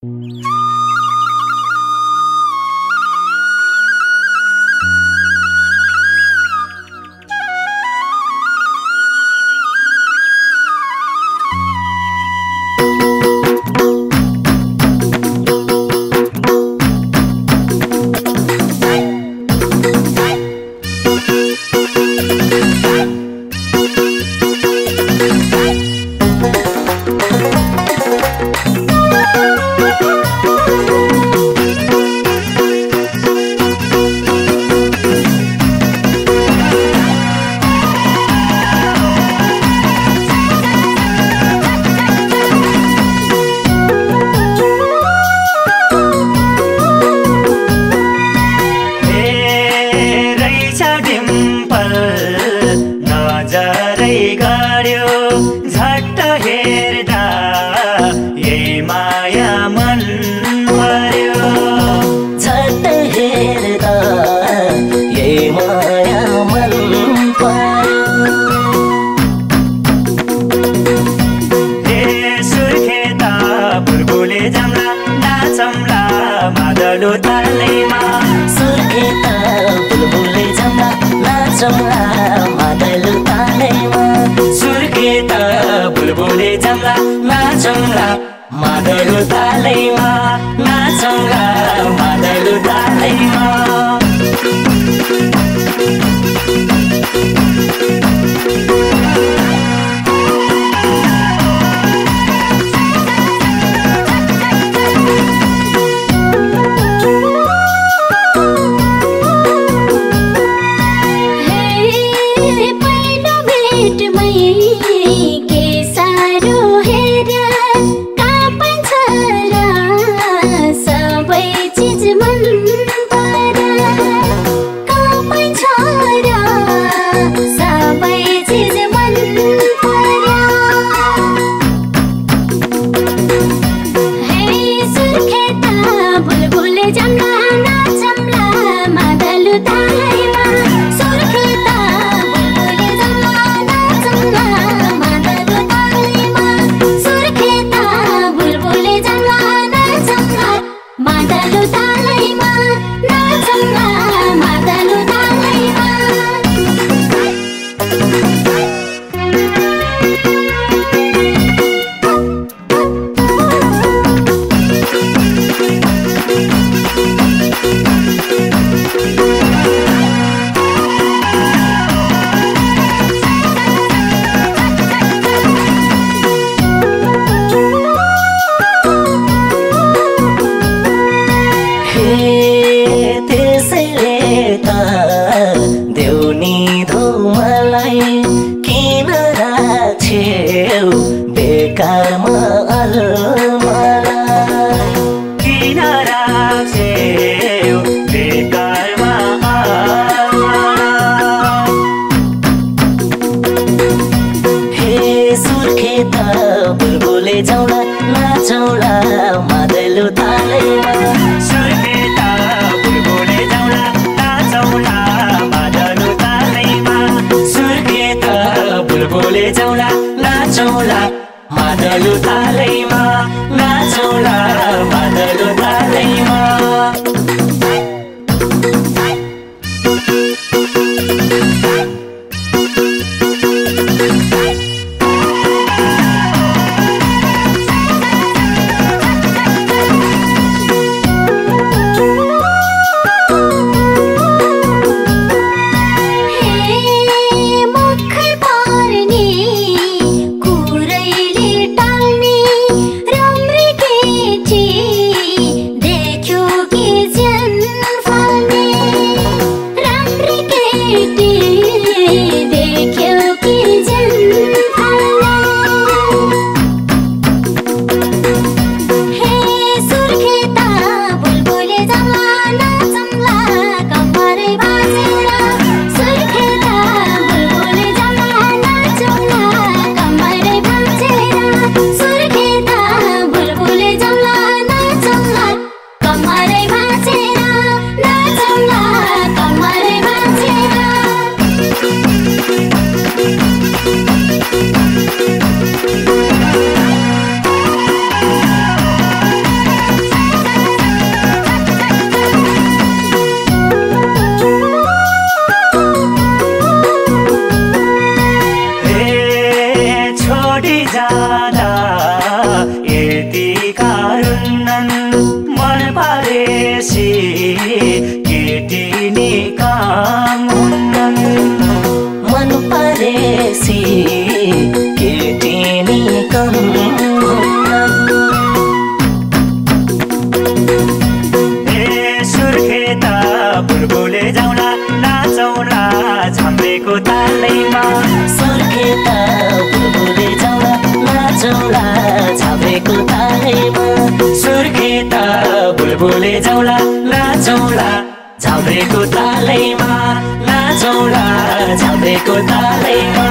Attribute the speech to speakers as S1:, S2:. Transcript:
S1: Música पार्नेमा
S2: Surkhet बुलबुले झमला नाचौँला बादल बुलबुले नाचौँला मादल तालैमा त्यसैले त देउनी धुमलाई किन राख्यौ बेकारमा अलमलाई।
S1: किन राख्यौ बेकारमा
S2: हे सुर्खेत बुलबुले जाउँला नाचौँला मादैलो तालैमा बोले जाउला नाचौला मादलु तालैमा नाचौला मादलु ताल बेसी केटी नि कम।
S1: सुर्खेता बुलबुले जाउँला नाचौला झम्रेको तालैमा।
S2: सुर्खेता झाउरेको तालैमा नाचौँला झाउरेको तालैमा।